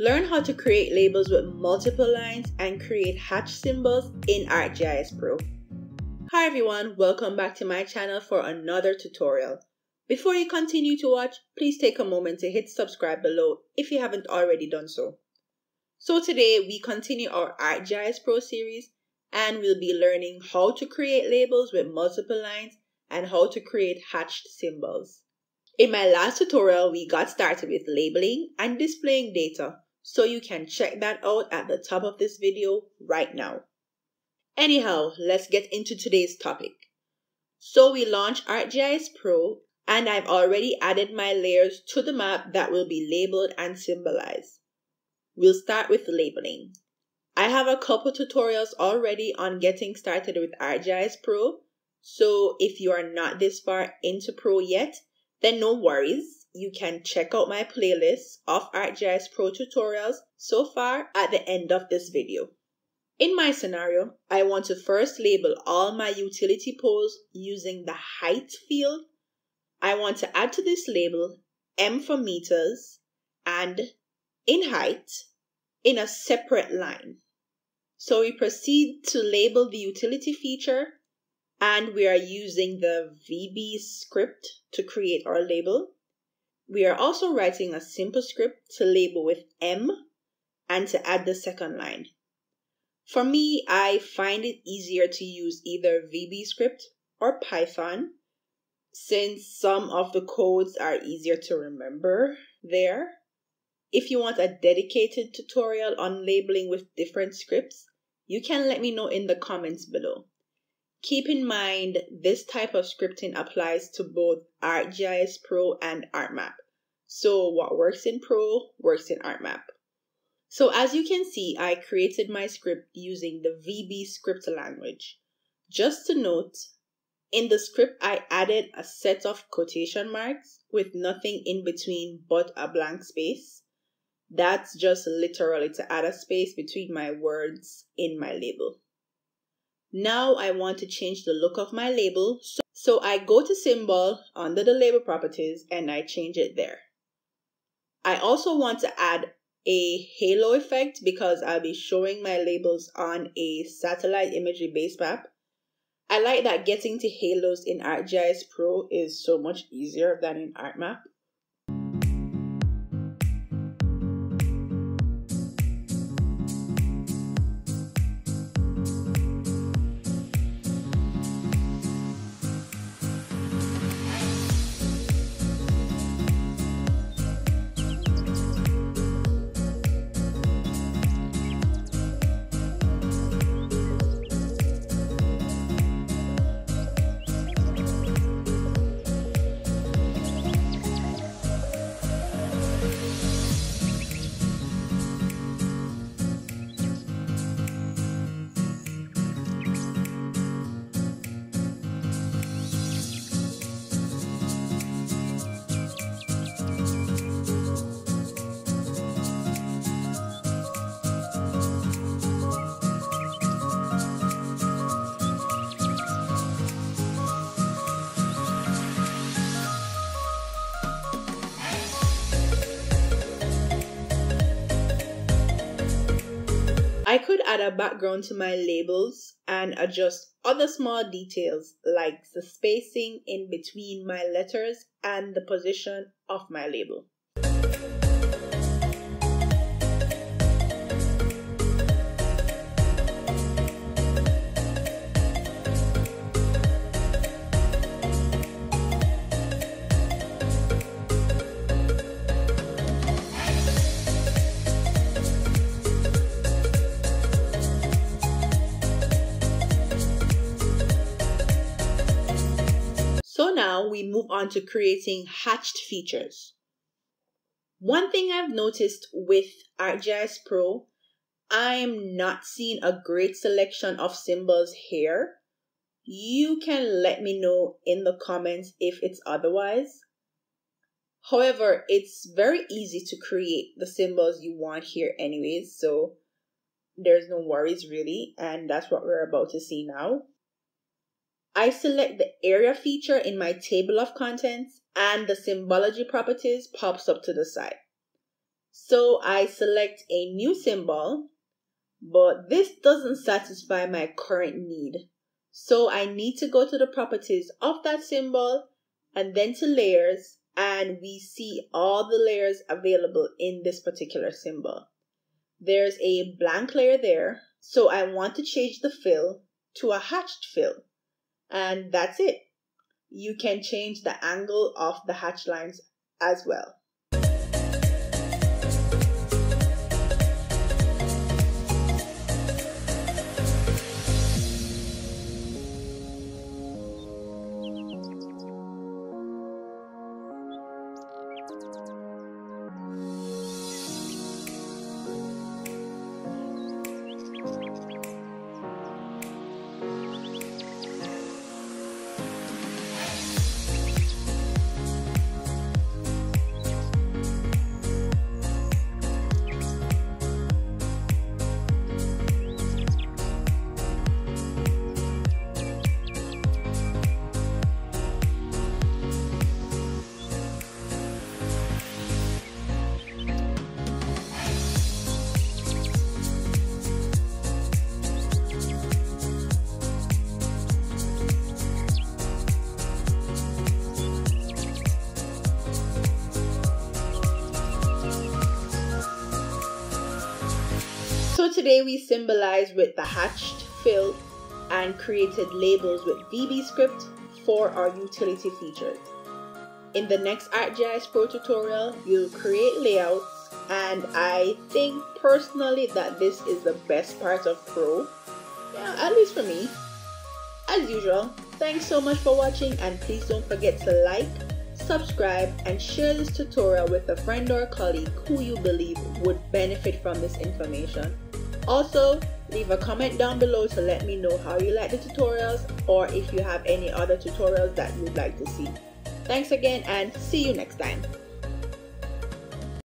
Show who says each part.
Speaker 1: Learn how to create labels with multiple lines and create hatch symbols in ArcGIS Pro. Hi everyone, welcome back to my channel for another tutorial. Before you continue to watch, please take a moment to hit subscribe below if you haven't already done so. So today we continue our ArcGIS Pro series and we'll be learning how to create labels with multiple lines and how to create hatched symbols. In my last tutorial, we got started with labeling and displaying data so you can check that out at the top of this video right now. Anyhow, let's get into today's topic. So we launched ArcGIS Pro and I've already added my layers to the map that will be labeled and symbolized. We'll start with labeling. I have a couple tutorials already on getting started with ArcGIS Pro, so if you are not this far into Pro yet, then no worries you can check out my playlist of ArcGIS Pro tutorials so far at the end of this video. In my scenario, I want to first label all my utility poles using the height field. I want to add to this label M for meters and in height in a separate line. So we proceed to label the utility feature and we are using the VB script to create our label. We are also writing a simple script to label with M and to add the second line. For me, I find it easier to use either VB script or Python since some of the codes are easier to remember there. If you want a dedicated tutorial on labeling with different scripts, you can let me know in the comments below. Keep in mind, this type of scripting applies to both ArcGIS Pro and ArcMap. So what works in Pro works in ArcMap. So as you can see, I created my script using the VB script language. Just to note, in the script, I added a set of quotation marks with nothing in between but a blank space. That's just literally to add a space between my words in my label. Now I want to change the look of my label. So, so I go to symbol under the label properties and I change it there. I also want to add a halo effect because I'll be showing my labels on a satellite imagery base map. I like that getting to halos in ArcGIS Pro is so much easier than in ArcMap. Add a background to my labels and adjust other small details like the spacing in between my letters and the position of my label. Now we move on to creating hatched features. One thing I've noticed with ArcGIS Pro, I'm not seeing a great selection of symbols here. You can let me know in the comments if it's otherwise. However, it's very easy to create the symbols you want here anyways, so there's no worries really, and that's what we're about to see now. I select the area feature in my table of contents and the symbology properties pops up to the side. So I select a new symbol, but this doesn't satisfy my current need. So I need to go to the properties of that symbol and then to layers and we see all the layers available in this particular symbol. There's a blank layer there, so I want to change the fill to a hatched fill. And that's it. You can change the angle of the hatch lines as well. Today we symbolized with the hatched fill and created labels with VB script for our utility features. In the next ArcGIS Pro tutorial, you'll create layouts and I think personally that this is the best part of Pro. Yeah, at least for me. As usual, thanks so much for watching and please don't forget to like, subscribe and share this tutorial with a friend or colleague who you believe would benefit from this information. Also, leave a comment down below to let me know how you like the tutorials or if you have any other tutorials that you'd like to see. Thanks again and see you next time.